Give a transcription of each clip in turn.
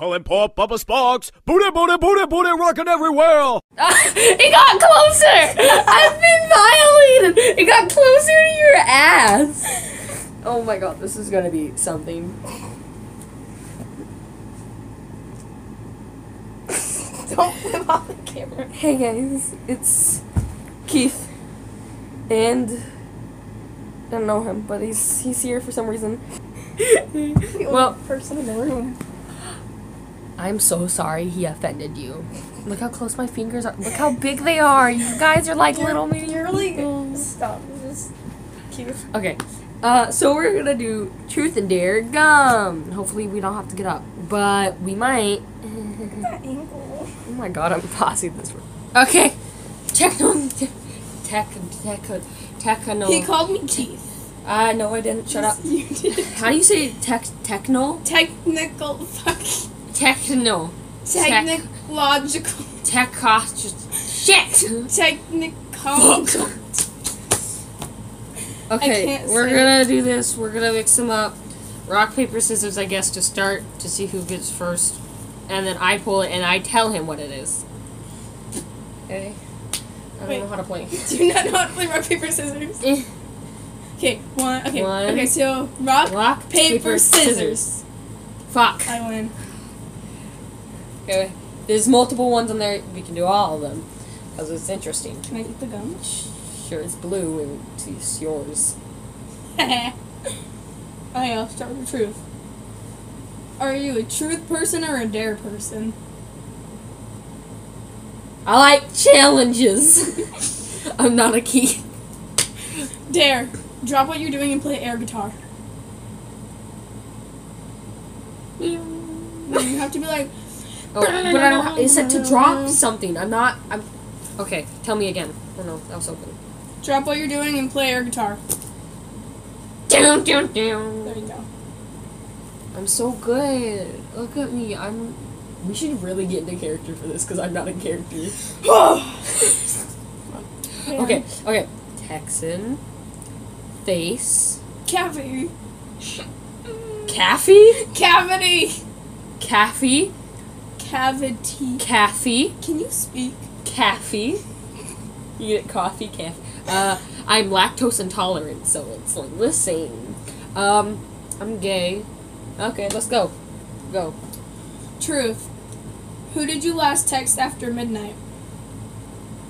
Calling Pop Papa Sparks. Booty, booty, booty, booty, rocking everywhere. it got closer! I've been violated! It got closer to your ass! Oh my god, this is gonna be something. Don't flip off the camera. Hey guys, it's Keith. And I don't know him, but he's he's here for some reason. The Well- only person in the room. I'm so sorry he offended you. Look how close my fingers are. Look how big they are. You guys are like little mini. You're really good. Stop. Just cute. Okay. Uh, so we're gonna do truth and dare gum. Hopefully we don't have to get up, but we might. Oh my god, I'm pausing this. Room. Okay. Techno. Tech. Tech. Techno. He called me Keith. Uh, no, I didn't. Shut up. You did. How do you say tech? Techno. Technical. Fuck. Techno. Technological. Tech. Shit. Technical. Okay, we're gonna do this. We're gonna mix them up. Rock, paper, scissors, I guess, to start to see who gets first. And then I pull it and I tell him what it is. Okay. I don't Wait. know how to play. Do you not know how to play rock, paper, scissors? Eh. Okay, one. Okay, One. okay. So rock, Rock, paper, scissors. Fuck. I win. Okay. There's multiple ones on there. We can do all of them. Because it's interesting. Can I eat the gum? Sure, it's blue and it's yours. okay, I'll start with the truth. Are you a truth person or a dare person? I like challenges. I'm not a key. Dare. Drop what you're doing and play air guitar. You have to be like, Oh, but I don't. It said to drop something. I'm not. I'm. Okay, tell me again. Oh no, that was open. drop what you're doing and play air guitar. Down, down, down. There you go. I'm so good. Look at me. I'm. We should really get into character for this because I'm not a character. Okay, okay. Texan. Face. Cavity. Caffey. Cavity. Caffey. Cavity. Caffey. Can you speak? Caffey. You get coffee, caffey. Uh, I'm lactose intolerant, so it's like the same. Um, I'm gay. Okay, let's go. Go. Truth. Who did you last text after midnight?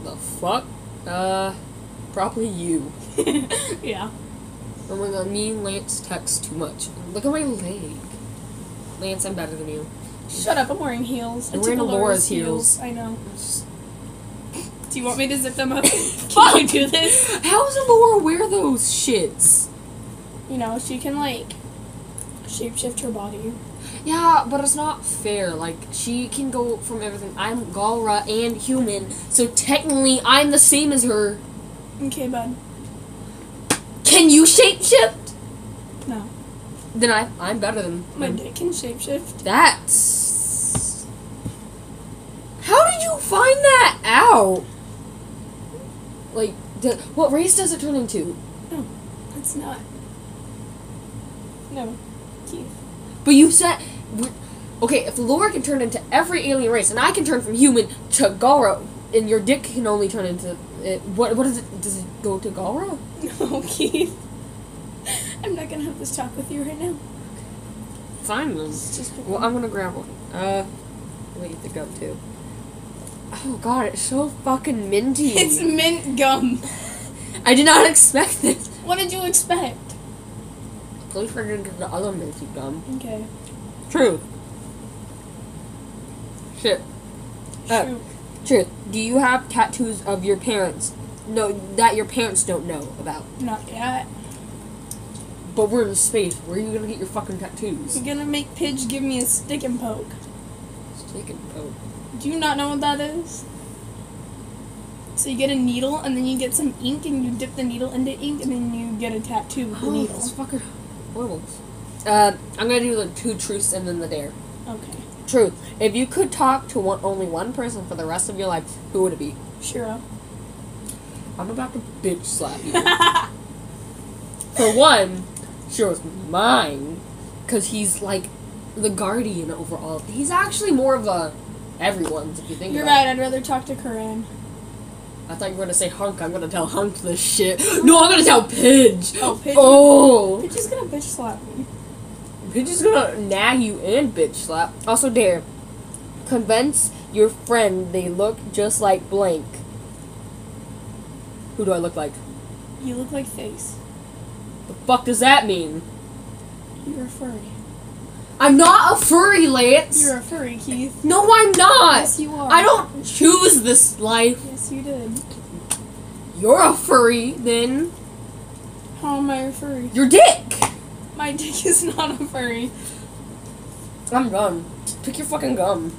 The fuck? Uh, probably you. yeah. Oh my god, me and Lance text too much. Look at my leg. Lance, I'm better than you. Shut up, I'm wearing heels. I'm wearing Laura's heels. I know. Just- Do you want me to zip them up? Can you do this? How does Laura wear those shits? You know, she can like shapeshift her body. Yeah, but it's not fair. Like, she can go from everything. I'm Galra and human, so technically I'm the same as her. Okay, bud. Can you shapeshift? No. Then I, I'm better than. My dick can shapeshift. That's. How did you find that out? Like, what race does it turn into? No, it's not. No. Keith. But you said. Okay, if Laura can turn into every alien race, and I can turn from human to Galra, and your dick can only turn into. It, what, what is it? Does it go to Galra? No, Keith. I'm not gonna have this talk with you right now. Fine, then. Just Well, I'm gonna grab one. Uh, wait, the gum too. Oh god, it's so fucking minty. It's mint gum. I did not expect this. What did you expect? Please forget to get the other minty gum. Okay. True. Shit. Uh. Truth. Do you have tattoos of your parents? No, that your parents don't know about. Not yet. But we're in space. Where are you gonna get your fucking tattoos? I'm gonna make Pidge give me a stick and poke. Stick and poke. Do you not know what that is? So you get a needle and then you get some ink and you dip the needle into ink and then you get a tattoo with the Oh, needle. that's fucking horrible. Uh, I'm gonna do the two truths and then the dare. Okay. Truth. If you could talk to one, only one person for the rest of your life, who would it be? Shiro. I'm about to bitch slap you. for one, Shiro's mine, because he's like the guardian over all. He's actually more of a everyone's if you think You're right. I'd rather talk to Coran. I thought you were gonna say Hunk. I'm gonna tell Hunk this shit. No, I'm gonna tell Pidge. Oh, Pidge. Oh, Pidge is gonna bitch slap me. Pidge is gonna nag you and bitch slap. Also, dare convince your friend they look just like blank. Who do I look like? You look like face. The fuck does that mean? You're a furry. I'm not a furry, Lance. You're a furry, Keith. no, I'm not. Yes, you are. I don't choose this life. Yes, you did. You're a furry, then. How am I a furry? Your dick. My dick is not a furry. I'm done. Pick your fucking gum.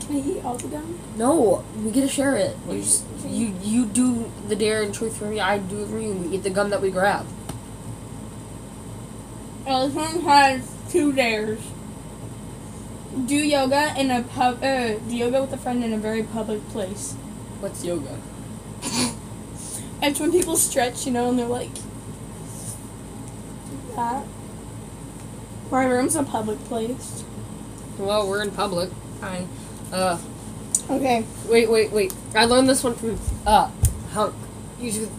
Can I eat all the gum? No, we get to share it. Just, you you do the dare and truth for me. I do it for you. We eat the gum that we grab. Elephant has two dares. Do yoga in a pub. Uh, do yoga with a friend in a very public place. What's yoga? It's when people stretch, you know, and they're like that. My room's a public place. Well, we're in public. I, uh, Okay. wait, wait, wait. I learned this one from uh, Hunk. You do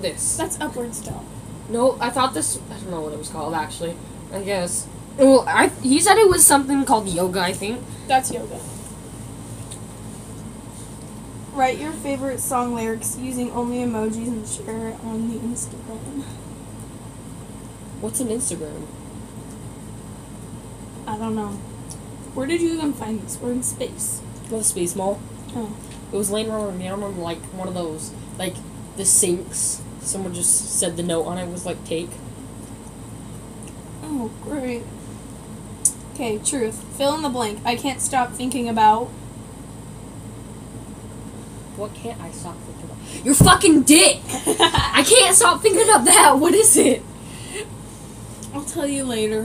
this. That's upward dog. No, I thought this. I don't know what it was called actually. I guess. Well, I he said it was something called yoga. I think. That's yoga. Write your favorite song lyrics using only emojis and share it on the Instagram. What's an Instagram? I don't know. Where did you even find this? We're in space. To Space Mall. Oh. It was laying around down on like one of those like the sinks. Someone just said the note on it was like take. Oh, great. Okay, truth. Fill in the blank. I can't stop thinking about. What can't I stop thinking about? Your fucking dick. I can't stop thinking about that. What is it? I'll tell you later.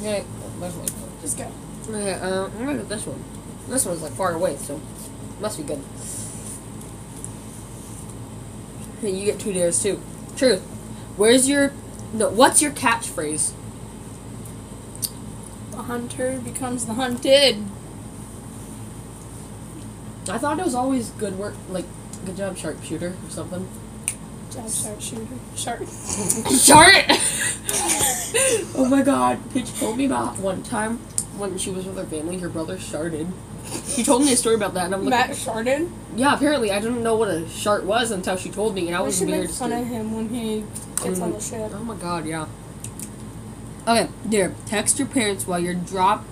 One. Just go. Okay, uh, I'm gonna get this one. This one's like far away, so must be good. Hey, you get two dares too. Truth. Where's your no? What's your catchphrase? The hunter becomes the hunted. I thought it was always good work, like good job, sharpshooter or something. Job sharpshooter. Sharp. Shart. oh my god, Pidge told me about one time when she was with her family, her brother sharted. She told me a story about that, and I'm like, Matt Sharded. yeah, apparently I didn't know what a shart was until she told me, and I We was should make fun of him when he gets on the mm. ship. Oh my god, yeah. Okay, dear, text your parents while you're drop,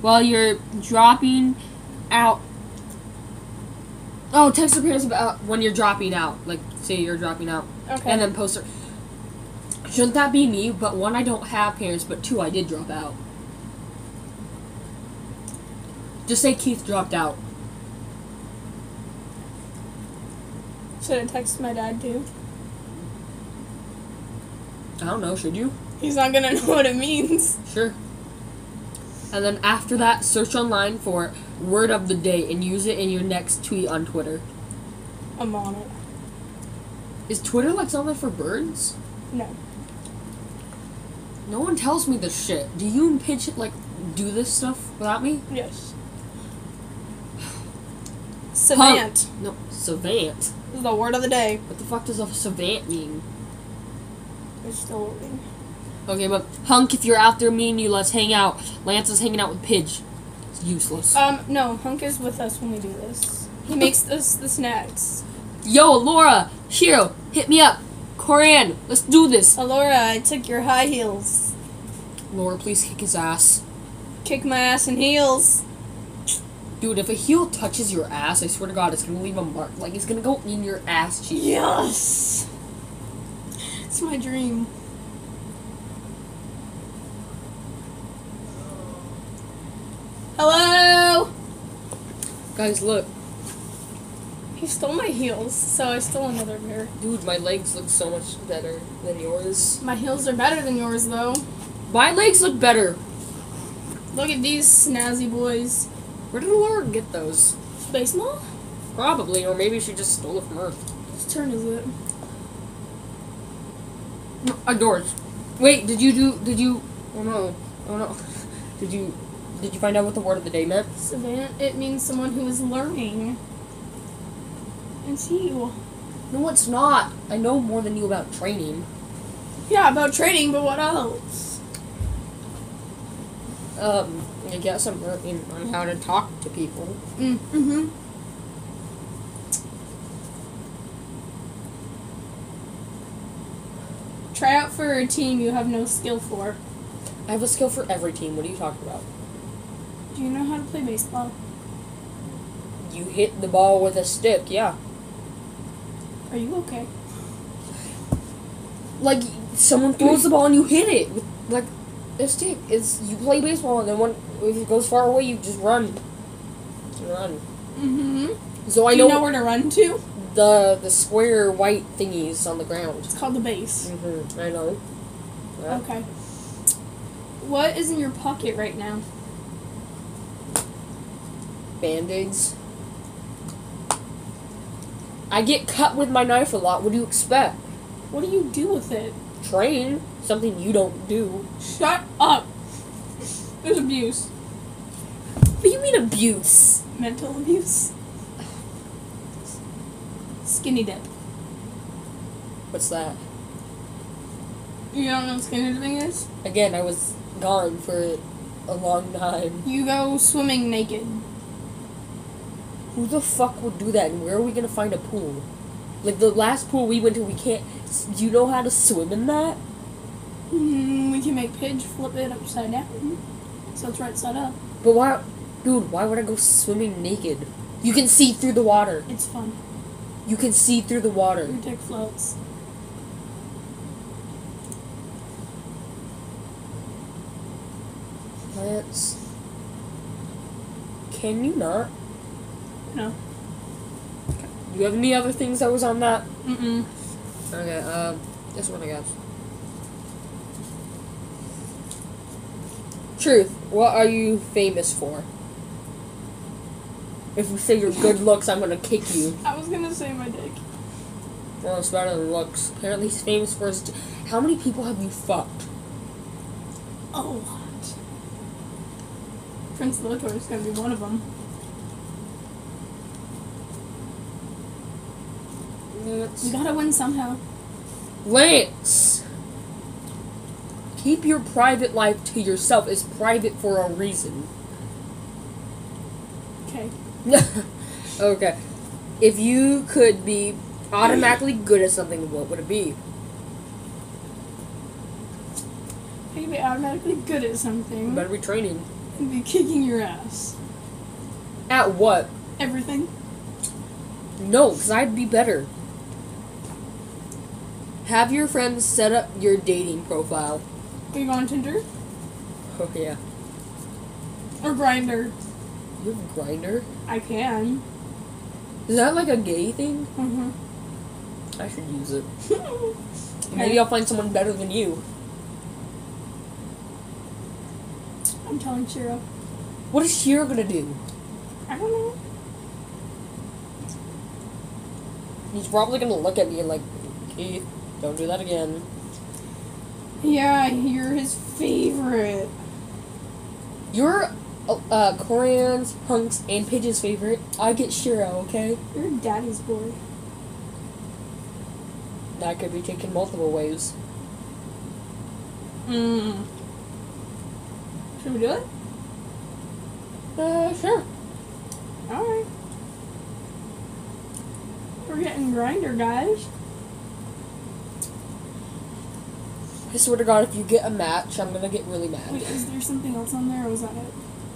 while you're dropping out. Oh, text your parents about when you're dropping out. Like, say you're dropping out, Okay. and then post her. Shouldn't that be me? But one, I don't have parents, but two, I did drop out. Just say Keith dropped out. Should I text my dad too? I don't know. Should you? He's not gonna know what it means. Sure. And then after that, search online for word of the day and use it in your next tweet on Twitter. I'm on it. Is Twitter like something for birds? No. No one tells me this shit. Do you and Pidge like do this stuff without me? Yes. Savant No, savant. This is the word of the day. What the fuck does a savant mean? We're still waiting. Okay, but Hunk, if you're out there, me and you, let's hang out. Lance is hanging out with Pidge. It's useless. Um, no, Hunk is with us when we do this. He makes us the snacks. Yo, Laura, Shiro, hit me up. Coran, let's do this. Allura, I took your high heels. Laura, please kick his ass. Kick my ass in heels. Dude, if a heel touches your ass, I swear to God, it's gonna leave a mark. Like, it's gonna go in your ass cheek. Yes. It's my dream. Hello. Guys, look. He stole my heels, so I stole another pair. Dude, my legs look so much better than yours. My heels are better than yours, though. My legs look better. Look at these snazzy boys. Where did Laura get those? Space Mall? Probably, or maybe she just stole it from Earth. Whose turn is it? No, uh, doors. Wait, did you do? Did you Oh no. Oh no. Did you did you find out what the word of the day meant? Savant, it means someone who is learning. It's you. No, it's not. I know more than you about training. Yeah, about training, but what else? Um, I guess I'm working on how to talk to people. Mm, mm-hmm. Try out for a team you have no skill for. I have a skill for every team. What are you talking about? Do you know how to play baseball? You hit the ball with a stick, yeah. Are you okay? Like someone throws the ball and you hit it with like a stick. It's you play baseball and then when if it goes far away, you just run. Run. Mm-hmm. So I Do know, you know where to run to? the the square white thingies on the ground. It's called the base. hmm I know. Yeah. Okay. What is in your pocket right now? Band-aids. I get cut with my knife a lot. What do you expect? What do you do with it? Train something you don't do. Shut up. There's abuse. What do you mean abuse? Mental abuse. Skinny dip. What's that? You don't know what skinny dipping is? Again, I was gone for a long time. You go swimming naked. Who the fuck would do that? And where are we gonna find a pool? Like the last pool we went to, we can't. Do you know how to swim in that? Mm, we can make Pidge flip it upside down. So it's right side up. But why, dude? Why would I go swimming naked? You can see through the water. It's fun. You can see through the water. Your dick floats. Lance, can you not? No. Do you have any other things that was on that? Mm-mm. Okay, um, this one I guess. Truth, what are you famous for? If you say your good looks, I'm gonna kick you. I was gonna say my dick. Well, it's better than looks. Apparently, he's famous for his. How many people have you fucked? A lot. Prince Lotor is gonna be one of them. Lance. We gotta win somehow. Lance! Keep your private life to yourself. It's private for a reason. Okay. okay. If you could be automatically good at something, what would it be? I can be automatically good at You something better be training. and be kicking your ass. At what? Everything. No, because I'd be better. Have your friends set up your dating profile. Can you on Tinder? Oh, yeah. Or Grindr? You have Grindr? I can. Is that like a gay thing? Mm-hmm. I should use it. Maybe I'll find someone better than you. I'm telling Shiro. What is Shiro gonna do? I don't know. He's probably gonna look at me and like, Keith, don't do that again. Yeah, you're his favorite. You're uh, Coran's, Hunk's, and Pidge's favorite. I get Shiro, okay? You're daddy's boy. That could be taken multiple ways. Mmm. Should we do it? Uh, sure. Alright. We're getting Grindr, guys. I swear to God, if you get a match, I'm gonna get really mad. Wait, is there something else on there, or was that it?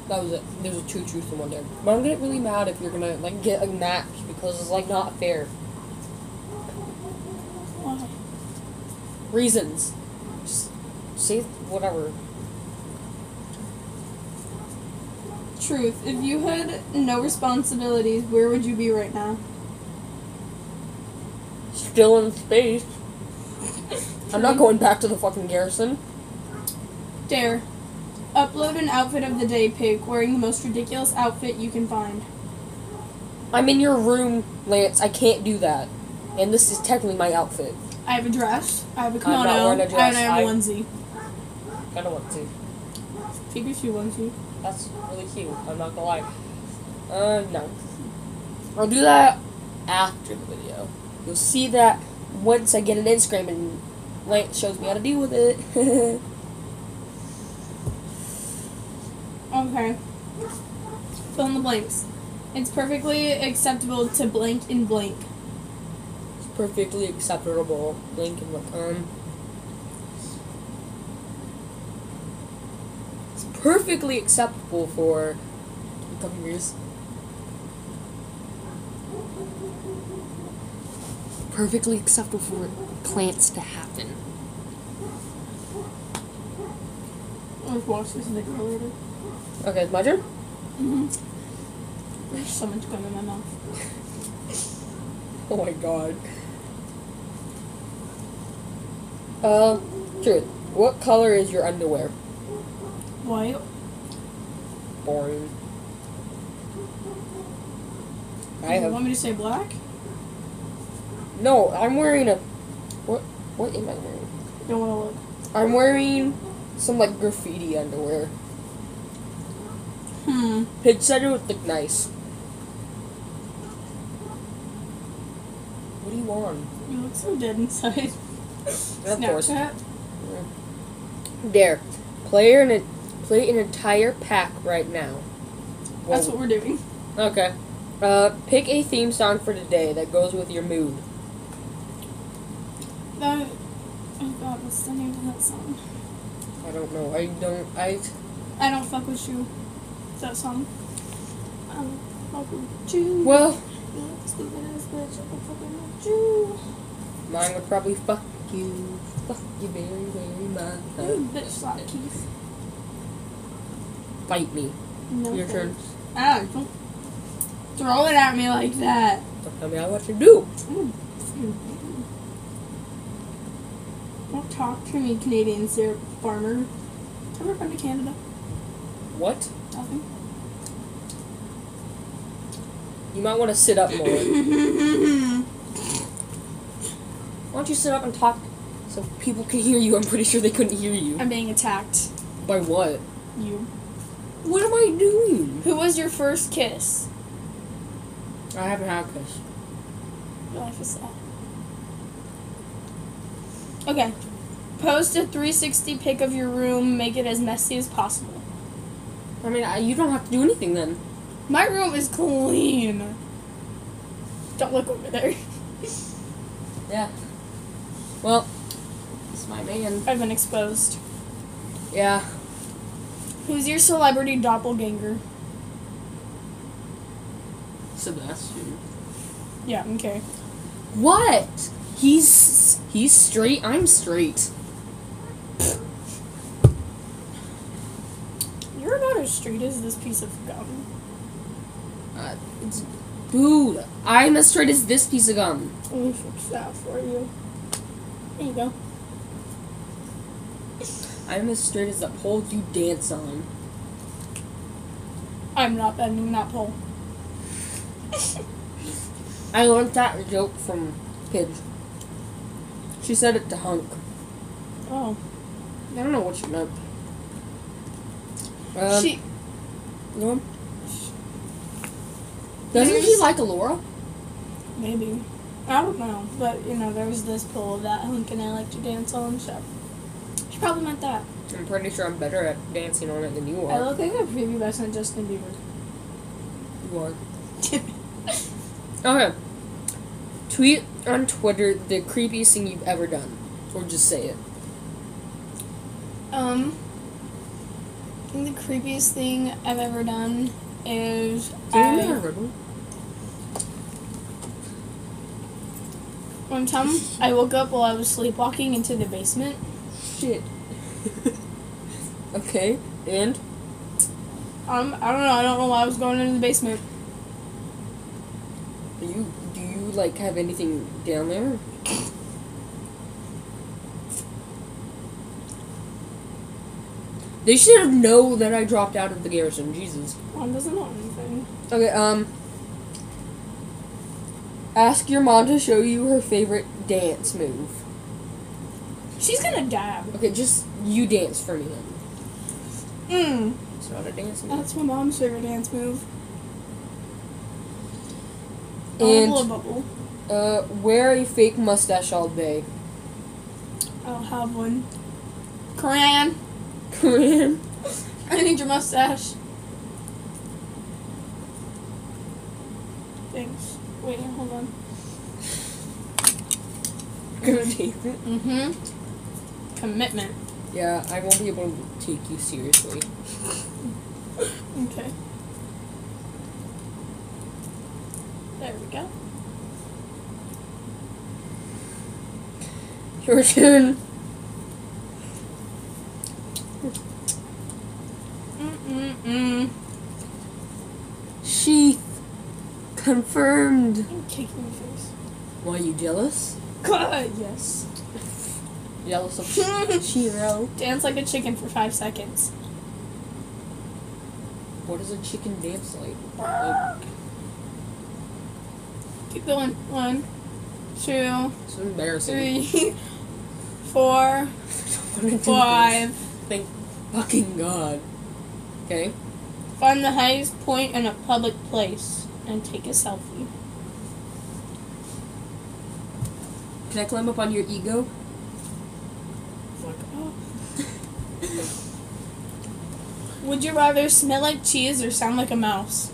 That was it. There's a two truths and one dare. But I'm gonna get really mad if you're gonna like get a match because it's like not fair. Why? Reasons. Just say whatever. Truth. If you had no responsibilities, where would you be right now? Still in space. I'm not going back to the fucking garrison. Dare. Upload an outfit of the day pic wearing the most ridiculous outfit you can find. I'm in your room, Lance. I can't do that. And this is technically my outfit. I have a dress. I have a I'm not kimono. wearing a dress. And I have a I- onesie. kind of want to. You. That's really cute. I'm not gonna lie. Uh, no. I'll do that after the video. You'll see that once I get an Instagram and Lance shows me how to deal with it. Okay. Fill in the blanks. It's perfectly acceptable to blank in blank. It's perfectly acceptable. Link and um. It's perfectly acceptable for a couple years. Perfectly acceptable for plants to happen. Let's watch this video later. Okay, it's my turn. Mm-hmm. There's so much gum in my mouth. Oh my god. Uh, truth. What color is your underwear? White. Boring. I you have want me to say black? No. I'm wearing a. What? What am I wearing? Don't want to look. I'm wearing some like graffiti underwear. Hmm. Pidge said it would look nice. What do you want? You look so dead inside. Of course. Snapchat. Dare. Play an play an entire pack right now. That's what we're doing. Okay. Uh, pick a theme song for today that goes with your mood. That. Oh god, what's the name of that song? I don't know. I don't. I. I don't fuck with you. Is That song. I don't fuck with you. Well, You stupid ass bitch. I don't fucking with you. mine would probably fuck you. Fuck you very, very much. You bitch slap Keith. Fight me. No Your turn. Ah, don't throw it at me like that. Don't tell me what to do. Mm. Don't talk to me, Canadian syrup farmer. Ever been to Canada? What? Nothing. You might want to sit up more. Why don't you sit up and talk so people can hear you? I'm pretty sure they couldn't hear you. I'm being attacked. By what? You. What am I doing? Who was your first kiss? I haven't had a kiss. Your life is sad. Okay. Post a 360 pic of your room. Make it as messy as possible. I mean, I, you don't have to do anything then. My room is clean. Don't look over there. Yeah. Well, it's my man. I've been exposed. Yeah. Who's your celebrity doppelganger? Sebastian. Yeah, okay. What? He's he's straight. I'm straight. You're about as straight as this piece of gum. Uh, it's, dude, I'm as straight as this piece of gum. Let me fix that for you. There you go. I'm as straight as the pole you dance on. I'm not bending that pole. I learned that joke from kids. She said it to Hunk. Oh. I don't know what she meant. Um, she. No. Doesn't There's- like Allura? Maybe. I don't know. But, you know, there was this pole that Hunk and I like to dance on, so. She probably meant that. I'm pretty sure I'm better at dancing on it than you are. I look like a prepubescent Justin Bieber. You are. Okay. Tweet on Twitter the creepiest thing you've ever done. Or just say it. um. Think the creepiest thing I've ever done is. Do I- Riddle? One time, I woke up while I was sleepwalking into the basement. Shit. okay, and? Um, I don't know. I don't know why I was going into the basement. Do you, do you, like, have anything down there? They should have know that I dropped out of the garrison. Jesus. Mom doesn't know anything. Okay, um. Ask your mom to show you her favorite dance move. She's gonna dab. Okay, just you dance for me then. Mm. It's not a dance move. That's my mom's favorite dance move. And- bubble. Uh, wear a fake mustache all day. I'll have one. Coran, Korean. I need your mustache. Thanks. Wait, hold on. Gonna take it. Mm-hmm. Commitment. Yeah, I won't be able to take you seriously. Okay. There we go. Your turn. Mm-mm-mm. Sheith. Confirmed. I'm kicking your face. Why are you jealous? God, yes. Jealous of Shiro. Dance like a chicken for five seconds. What does a chicken dance like? Like, Keep going. One, two, it's embarrassing. three, four, I don't wanna do this. five. Thank fucking god. Okay. Find the highest point in a public place and take a selfie. Can I climb up on your ego? Fuck off. Would you rather smell like cheese or sound like a mouse?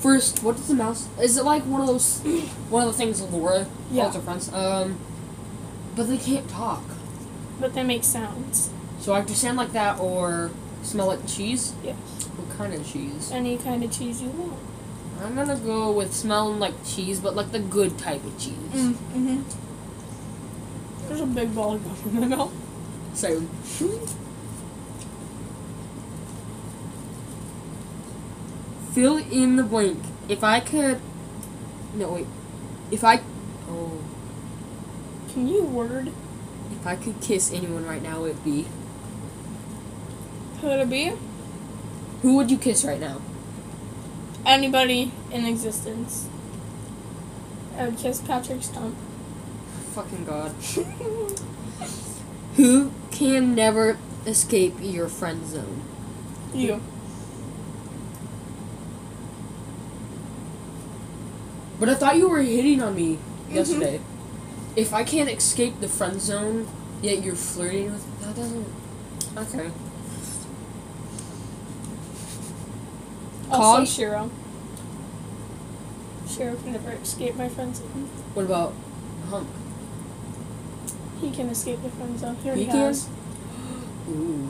First, what does the mouse? Is it like one of those, one of the things Laura Yeah. calls her friends? Um, but they can't talk. But they make sounds. So I have to sound like that or smell like cheese. Yes. What kind of cheese? Any kind of cheese you want. I'm gonna go with smelling like cheese, but like the good type of cheese. Mm-hmm. There's a big ball of gum in my mouth. So. Fill in the blank. If I could. No, wait. If I. Oh. Can you word? If I could kiss anyone right now, it'd be. Who would it be? Who would you kiss right now? Anybody in existence. I would kiss Patrick Stump. Fucking God. Who can never escape your friend zone? you. But I thought you were hitting on me mm-hmm. yesterday. If I can't escape the friend zone, yet you're flirting with that doesn't. Okay. Also Call- Shiro. Shiro can never escape my friend zone. What about Hunk? He can escape the friend zone. He He can? has. Ooh.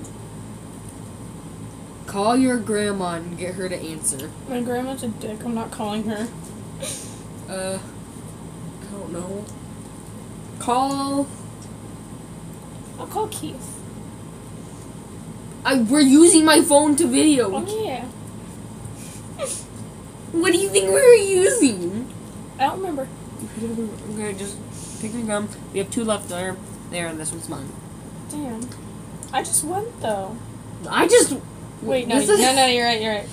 Call your grandma and get her to answer. My grandma's a dick. I'm not calling her. Uh, I don't know. Call. I'll call Keith. I we're using my phone to video. Oh yeah. What do you think we were using? I don't remember. Okay, just pick your gum. We have two left there. There, and this one's mine. Damn. I just went though. I just. Wait, no, this is- no, no, you're right, you're right.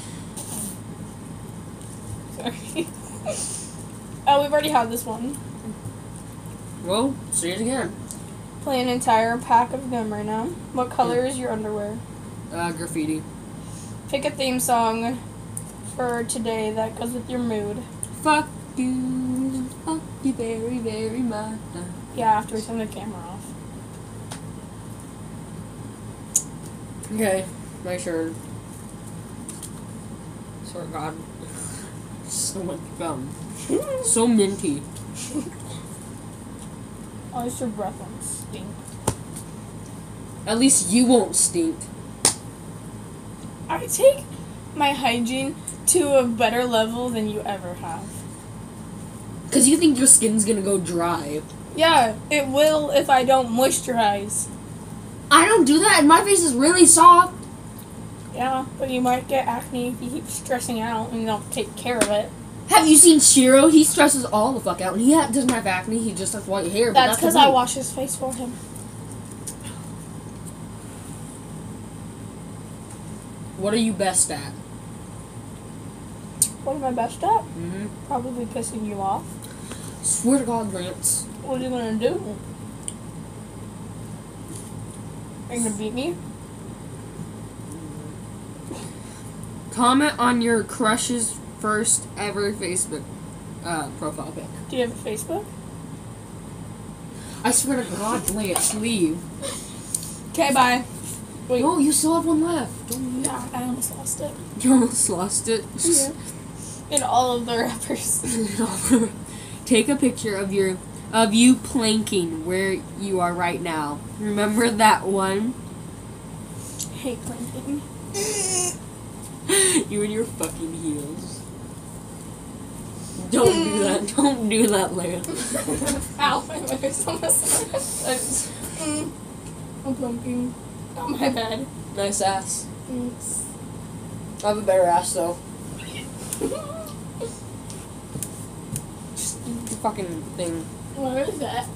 Sorry. oh, we've already had this one. Well, see it again. Play an entire pack of gum right now. What color is your underwear? Uh, graffiti. Pick a theme song for today that goes with your mood. Fuck you. Fuck you very, very much. Yeah, after we turn the camera off. Okay, my turn. Swear to God. so much gum. So minty. At least your breath won't stink. At least you won't stink. I take my hygiene to a better level than you ever have. Because you think your skin's gonna go dry. Yeah, it will if I don't moisturize. I don't do that, and my face is really soft. Yeah, but you might get acne if you keep stressing out and you don't take care of it. Have you seen Shiro? He stresses all the fuck out, and he ha- doesn't have acne. He just has white hair. That's because I wash his face for him. What are you best at? What am I best at? Mm-hmm. Probably pissing you off. Swear to God, Lance. What are you gonna do? Are you gonna beat me? Comment on your crush's first ever Facebook uh, profile pic. Do you have a Facebook? I swear to God, Lance, leave. Okay, bye. Wait. No, you still have one left. Don't Yeah, I almost lost it. You almost lost it. Yeah. In all of the rappers. Take a picture of your of you planking where you are right now. Remember that one? Hate planking. you and your fucking heels. Don't do that. Don't do that, Lance. Ow, my mother's almost. I'm, planking. Oh, my bad. Nice ass. Thanks. I have a better ass though. Just do the fucking thing. What is that?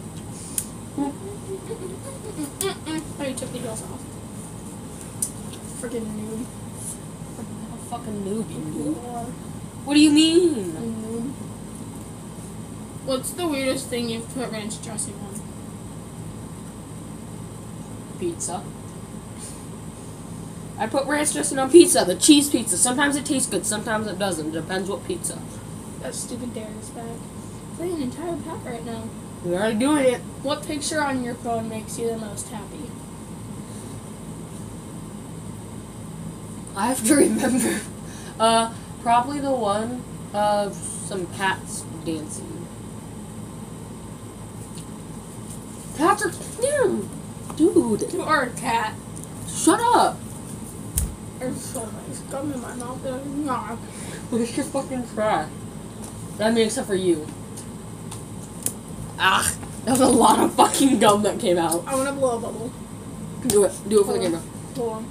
Oh, you took the heels off. Freaking noob. I'm a fucking noob, you noob. What do you mean? noob. What's the weirdest thing you've put ranch dressing on? Pizza. I put ranch dressing on pizza, the cheese pizza. Sometimes it tastes good, sometimes it doesn't. Depends what pizza. That stupid Darius bag. Playing an entire pack right now. We're doing it. What picture on your phone makes you the most happy? I have to remember. Uh, probably the one of some cats dancing. Cats are. Yeah. Dude, You are a cat. shut up. You're so nice. Gum in my mouth. Nah. Where's your fucking trash? I mean, except for you. Ah, that was a lot of fucking gum that came out. I want to blow a bubble. Do it. Do it for the Hold on. camera. Hold on.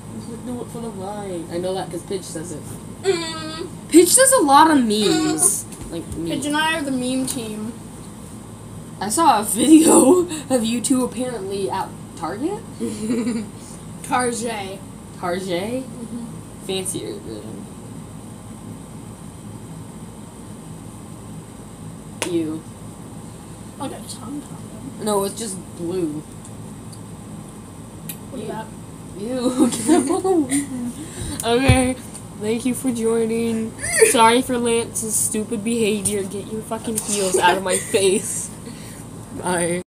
Do it for the line. I know that because Pidge says it. Mm. Pidge does a lot of memes. Like Pidge me. and I are the meme team. I saw a video of you two apparently at Target. Tarjay. Target. Fancier version. You. I got tongue talking. No, it's just blue. What is that? You. Get that fucking weird. okay. Thank you for joining. Sorry for Lance's stupid behavior. Get your fucking heels out of my face. Bye.